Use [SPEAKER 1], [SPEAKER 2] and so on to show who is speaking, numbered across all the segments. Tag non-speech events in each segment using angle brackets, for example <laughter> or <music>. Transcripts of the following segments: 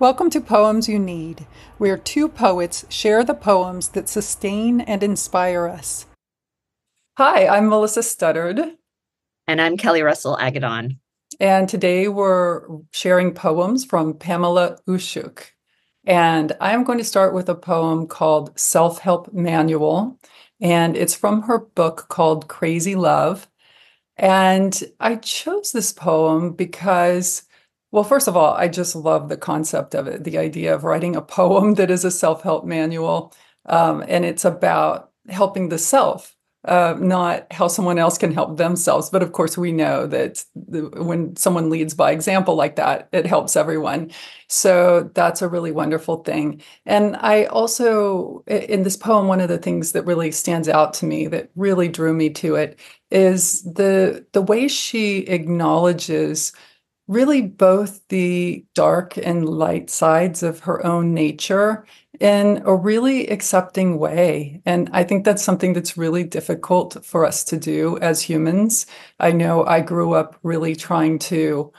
[SPEAKER 1] Welcome to Poems You Need, where two poets share the poems that sustain and inspire us. Hi, I'm Melissa Studdard.
[SPEAKER 2] And I'm Kelli Russell Agodon.
[SPEAKER 1] And today we're sharing poems from Pamela Uschuk. And I'm going to start with a poem called Self Help Manual. And it's from her book called Crazy Love. And I chose this poem because well, first of all, I just love the concept of it the idea of writing a poem that is a self help manual. Um, and it's about helping the self, uh, not how someone else can help themselves. But of course, we know that the, when someone leads by example like that, it helps everyone. So that's a really wonderful thing. And I also, in this poem, one of the things that really stands out to me that really drew me to it is the the way she acknowledges really both the dark and light sides of her own nature in a really accepting way. And I think that's something that's really difficult for us to do as humans. I know I grew up really trying to,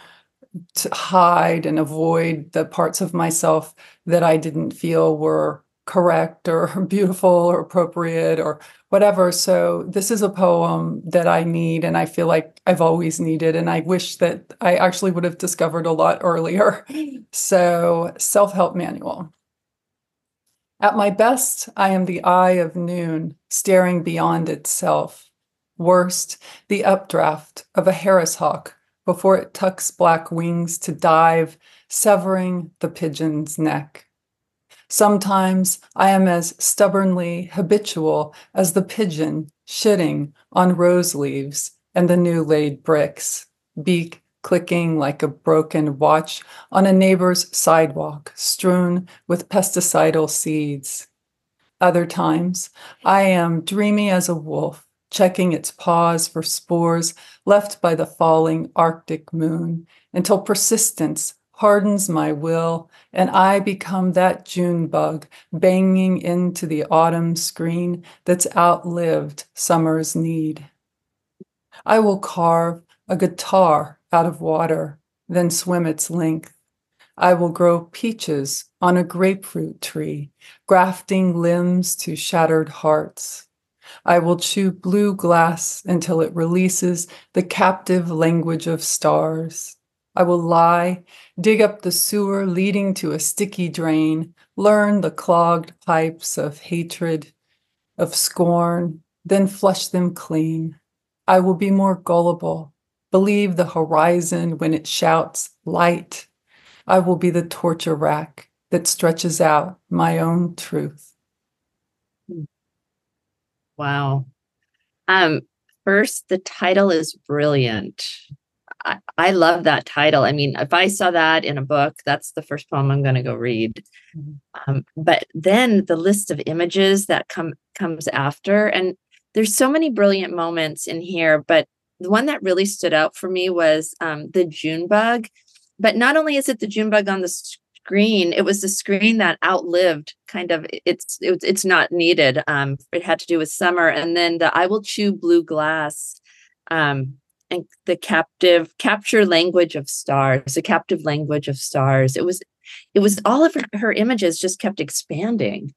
[SPEAKER 1] to hide and avoid the parts of myself that I didn't feel were correct or <laughs> beautiful or appropriate or whatever. So this is a poem that I need and I feel like I've always needed and I wish that I actually would have discovered a lot earlier. <laughs> So self-help manual. At my best, I am the eye of noon staring beyond itself. Worst, the updraft of a Harris hawk before it tucks black wings to dive, severing the pigeon's neck. Sometimes I am as stubbornly habitual as the pigeon shitting on rose leaves and the new laid bricks, beak clicking like a broken watch on a neighbor's sidewalk strewn with pesticidal seeds. Other times, I am dreamy as a wolf, checking its paws for spores left by the falling Arctic moon until persistence hardens my will, and I become that June bug banging into the autumn screen that's outlived summer's need. I will carve a guitar out of water, then swim its length. I will grow peaches on a grapefruit tree, grafting limbs to shattered hearts. I will chew blue glass until it releases the captive language of stars. I will lie, dig up the sewer leading to a sticky drain, learn the clogged pipes of hatred, of scorn, then flush them clean. I will be more gullible, believe the horizon when it shouts light. I will be the torture rack that stretches out my own truth.
[SPEAKER 2] Wow. Um, first, the title is brilliant. I, I love that title. I mean, if I saw that in a book, that's the first poem I'm going to go read. Mm-hmm. Um, but then the list of images that come comes after, and there's so many brilliant moments in here. But the one that really stood out for me was um, the June bug. But not only is it the June bug on the screen, it was the screen that outlived kind of it's it's, it's not needed. Um, it had to do with summer, and then the I will chew blue glass. Um, and the captive capture language of stars the captive language of stars it was it was all of her, her images just kept expanding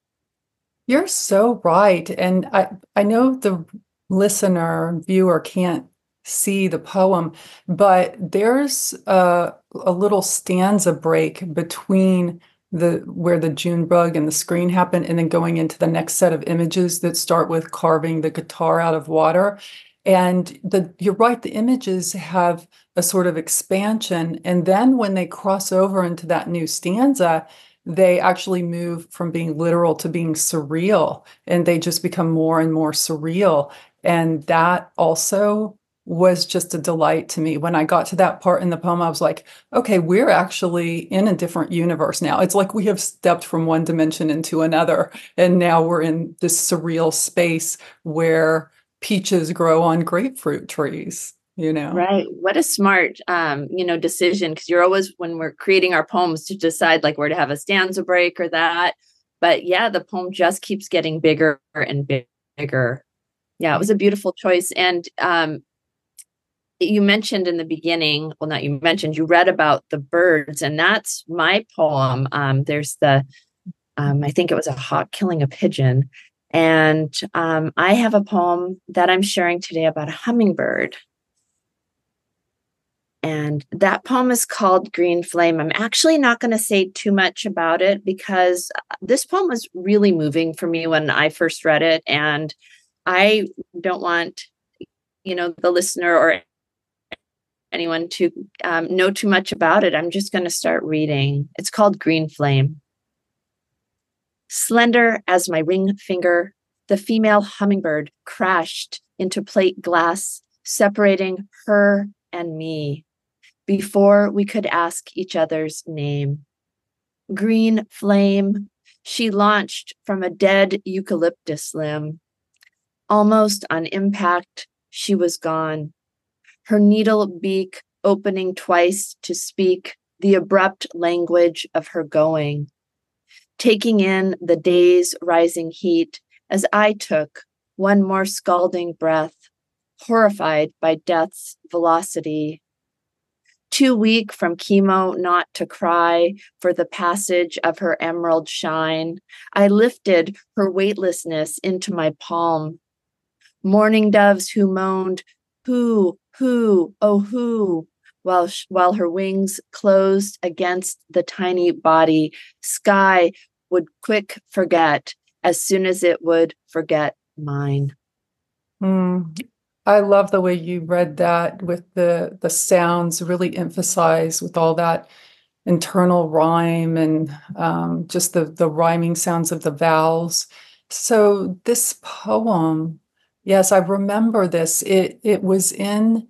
[SPEAKER 1] you're so right and i i know the listener viewer can't see the poem but there's a, a little stanza break between the where the June bug and the screen happen, and then going into the next set of images that start with carving the guitar out of water. And the you're right, the images have a sort of expansion. And then when they cross over into that new stanza, they actually move from being literal to being surreal and they just become more and more surreal. And that also was just a delight to me. When I got to that part in the poem, I was like, okay, we're actually in a different universe now. It's like we have stepped from one dimension into another. And now we're in this surreal space where peaches grow on grapefruit trees you know?
[SPEAKER 2] Right. What a smart um you know decision because you're always when we're creating our poems to decide like where to have a stanza break or that. But yeah the poem just keeps getting bigger and bigger. Yeah it was a beautiful choice. And um you mentioned in the beginning, well, not you mentioned, you read about the birds, and that's my poem. Um, there's the, um, I think it was a hawk killing a pigeon. And um, I have a poem that I'm sharing today about a hummingbird. And that poem is called Green Flame. I'm actually not going to say too much about it because uh, this poem was really moving for me when I first read it. And I don't want, you know, the listener or anyone to um, know too much about it. I'm just going to start reading. It's called Green Flame. Slender as my ring finger, the female hummingbird crashed into plate glass, separating her and me before we could ask each other's name. Green flame, she launched from a dead eucalyptus limb. Almost on impact, she was gone her needle beak opening twice to speak the abrupt language of her going, taking in the day's rising heat as I took one more scalding breath, horrified by death's velocity. Too weak from chemo not to cry for the passage of her emerald shine, I lifted her weightlessness into my palm. Mourning doves who moaned, Who, who, oh, who, while, while her wings closed against the tiny body, sky would quick forget as soon as it would forget mine.
[SPEAKER 1] Mm, I love the way you read that with the the sounds really emphasized with all that internal rhyme and um, just the the rhyming sounds of the vowels. So this poem Yes, I remember this. It it was in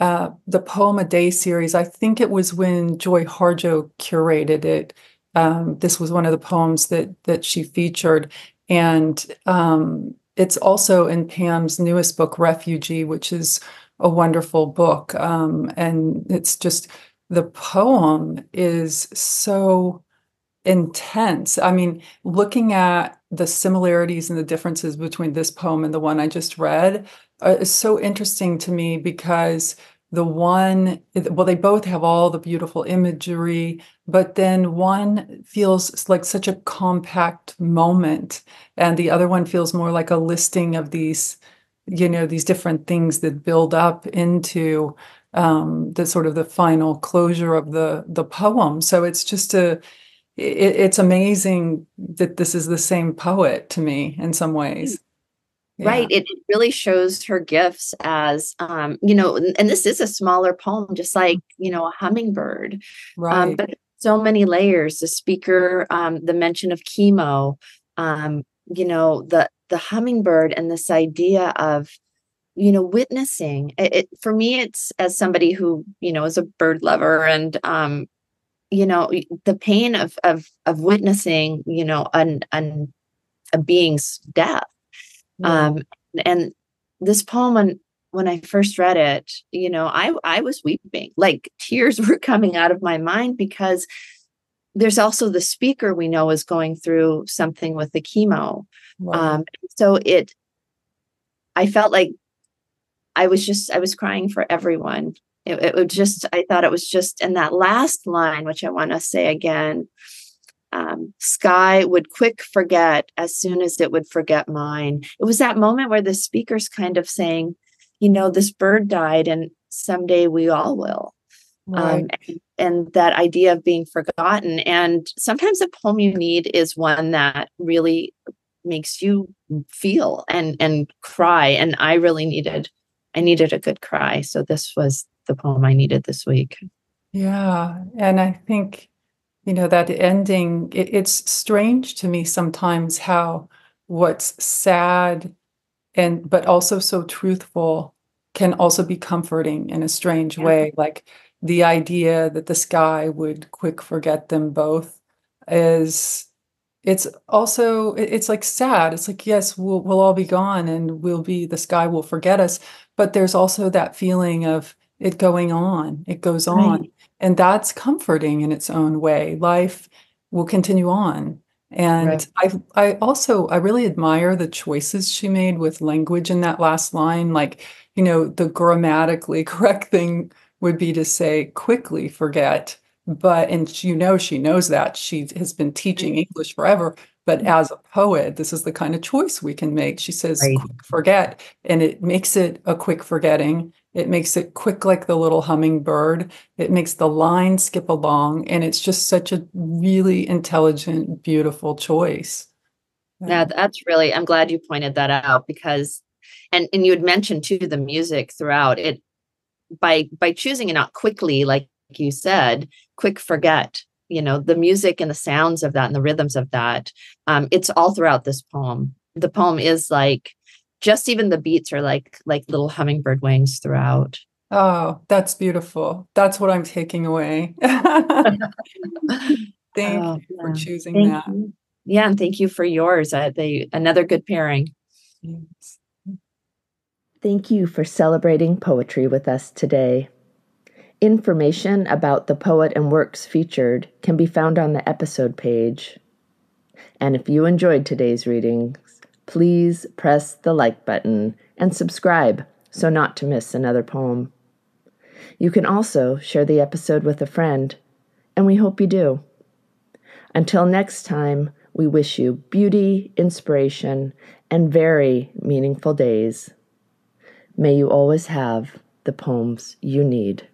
[SPEAKER 1] uh, the Poem a Day series. I think it was when Joy Harjo curated it. Um, this was one of the poems that that she featured, and um, it's also in Pam's newest book, Refugee, which is a wonderful book. Um, and it's just the poem is so intense. I mean, looking at the similarities and the differences between this poem and the one I just read uh, is so interesting to me because the one, well, they both have all the beautiful imagery, but then one feels like such a compact moment, and the other one feels more like a listing of these, you know, these different things that build up into um, the sort of the final closure of the the poem. So it's just a it, it's amazing that this is the same poet to me in some ways.
[SPEAKER 2] Yeah. Right. It, it, really shows her gifts as, um, you know, and, and, this is a smaller poem, just like, you know, a hummingbird. Um, right. Um, but so many layers the speaker, um, the mention of chemo, um, you know, the, the hummingbird and this idea of, you know, witnessing it, it for me, it's as somebody who, you know, is a bird lover and, um, you know the pain of of of witnessing you know an, an a being's death yeah. um and this poem when when i first read it you know i i was weeping like tears <laughs> were coming out of my mind because there's also the speaker we know is going through something with the chemo wow. um so it i felt like i was just i was crying for everyone it, it would just, I thought it was just, in that last line, which I want to say again, um, sky would quick forget as soon as it would forget mine. It was that moment where the speaker's kind of saying, you know, this bird died and someday we all will. Um, right. Um, and, and that idea of being forgotten. And sometimes a poem you need is one that really makes you feel and and cry. And I really needed I needed a good cry. So this was the poem I needed this week.
[SPEAKER 1] Yeah. And I think, you know, that ending, it, it's strange to me sometimes how what's sad and, but also so truthful can also be comforting in a strange yeah. way. Like the idea that the sky would quick forget them both is it's also it's like sad it's like yes we'll we'll all be gone and we'll be the sky will forget us but there's also that feeling of it going on. It goes on. Right. And that's comforting in its own way. Life will continue on. And
[SPEAKER 2] Right.
[SPEAKER 1] I I also I really admire the choices she made with language in that last line. Like, you know, the grammatically <laughs> correct thing would be to say quickly forget. But and you know she knows that. She has been teaching English forever. But mm-hmm. as a poet, this is the kind of choice we can make. She says
[SPEAKER 2] Right.
[SPEAKER 1] quick forget, and it makes it a quick forgetting. It makes it quick like the little hummingbird. It makes the line skip along, and it's just such a really intelligent, beautiful choice.
[SPEAKER 2] Yeah, that's really, I'm glad you pointed that out because, and and you had mentioned too the music throughout it by by choosing it not quickly, like you said, quick forget. You know, the music and the sounds of that and the rhythms of that. Um, it's all throughout this poem. The poem is like just even the beats are like like little hummingbird wings throughout.
[SPEAKER 1] Oh, that's beautiful. That's what I'm taking away. <laughs> <laughs> Thank
[SPEAKER 2] Oh,
[SPEAKER 1] you for choosing
[SPEAKER 2] Thank
[SPEAKER 1] that.
[SPEAKER 2] you. Yeah, and thank you for yours. Uh, they another good pairing.
[SPEAKER 1] Yes.
[SPEAKER 3] Thank you for celebrating poetry with us today. Information about the poet and works featured can be found on the episode page. And if you enjoyed today's readings, please press the like button and subscribe so not to miss another poem. You can also share the episode with a friend, and we hope you do. Until next time, we wish you beauty, inspiration, and very meaningful days. May you always have the poems you need.